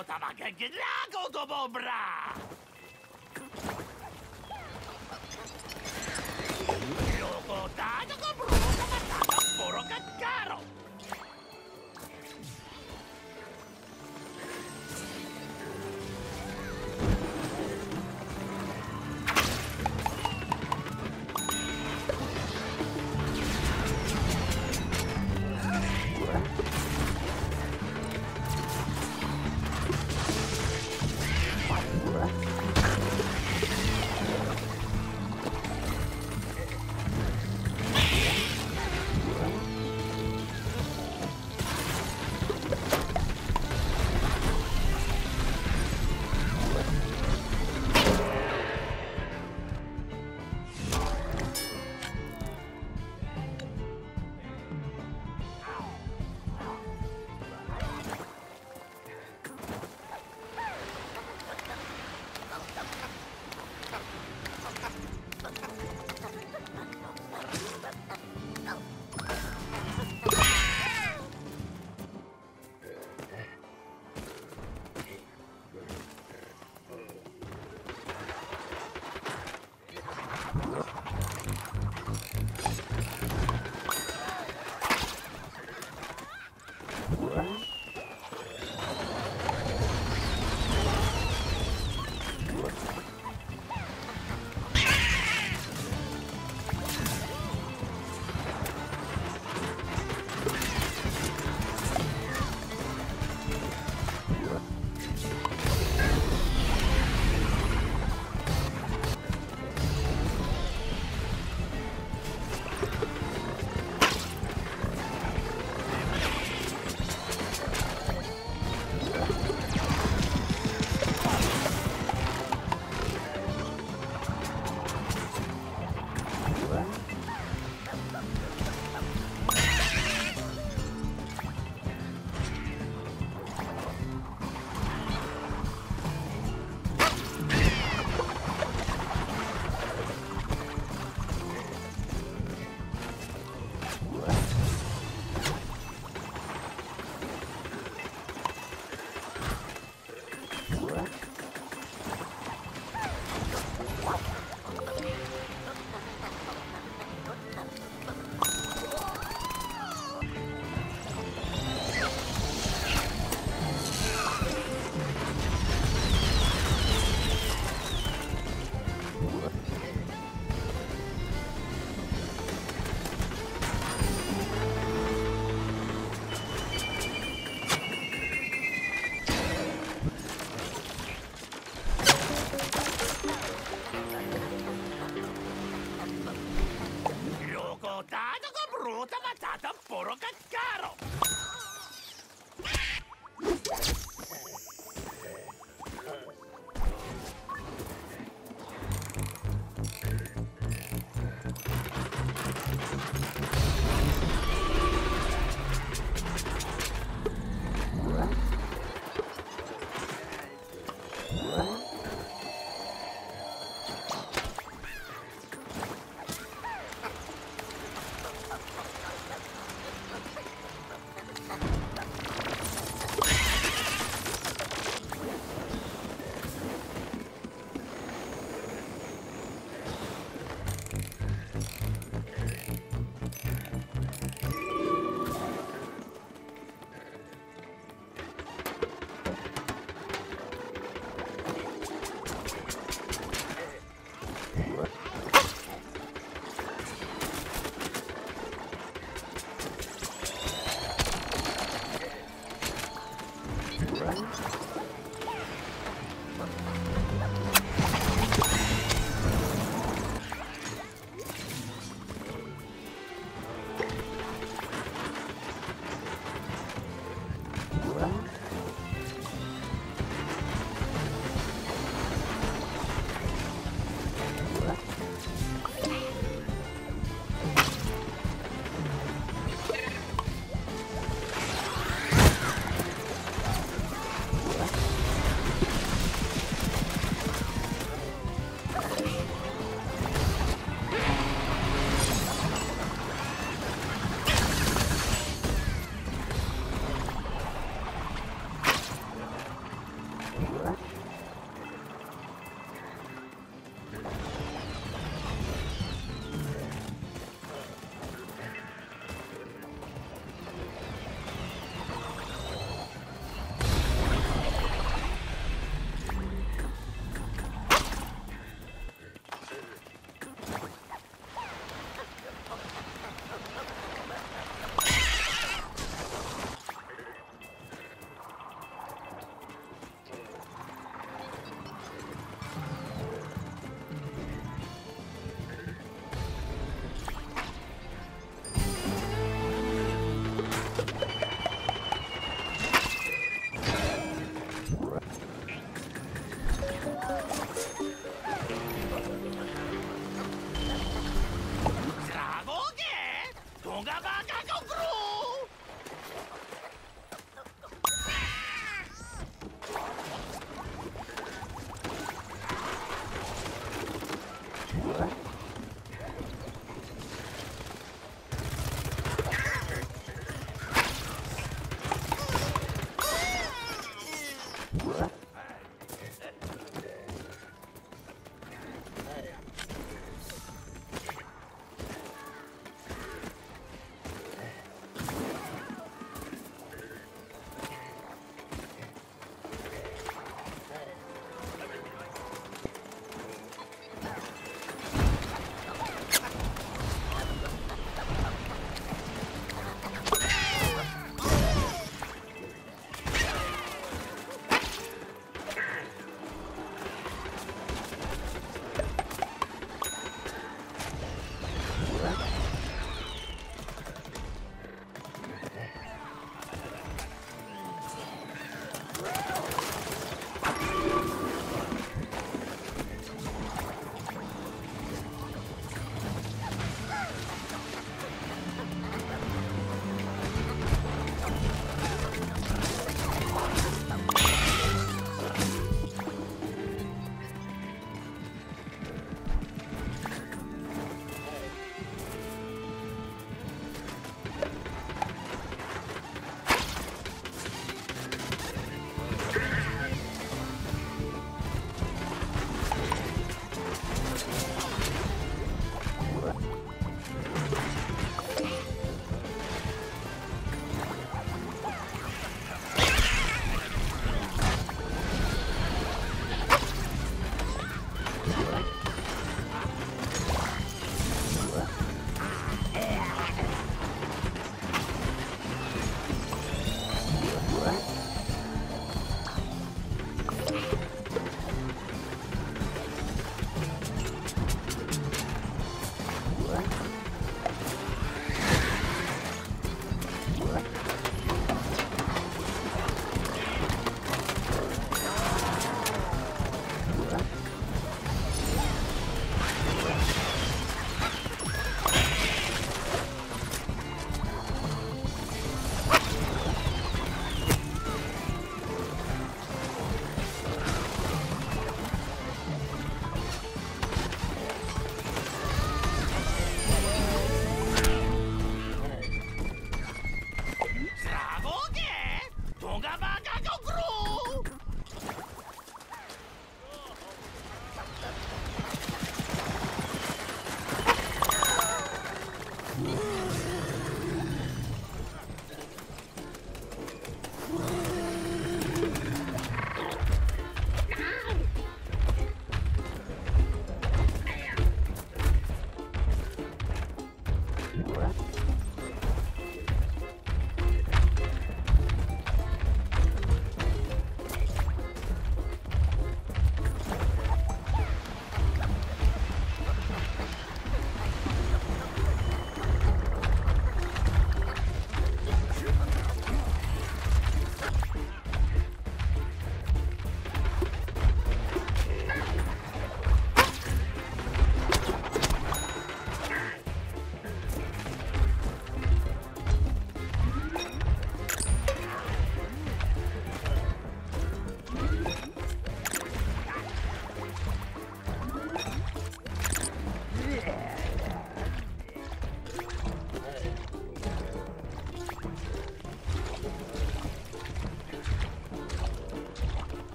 brota ma che ginlago dopo bra! Loco tato con brota ma tata puro caccaro! Loco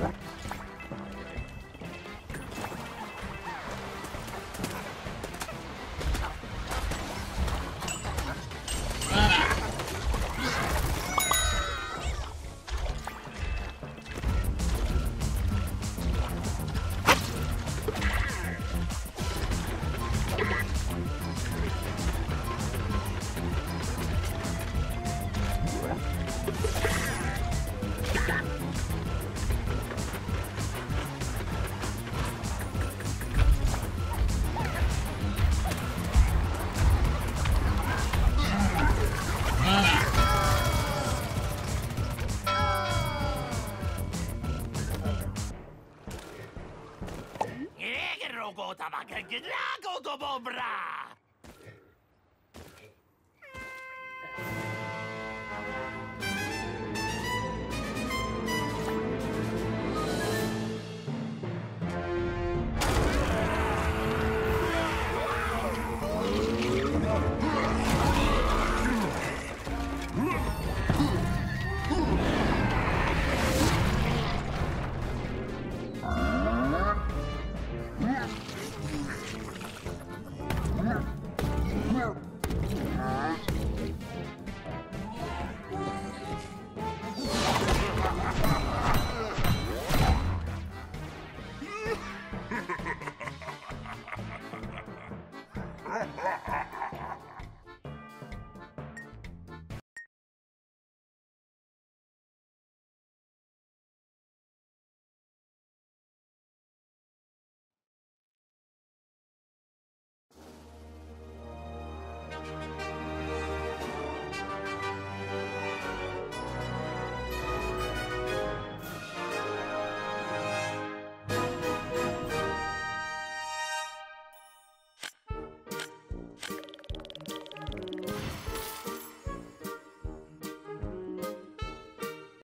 Right. Cobra!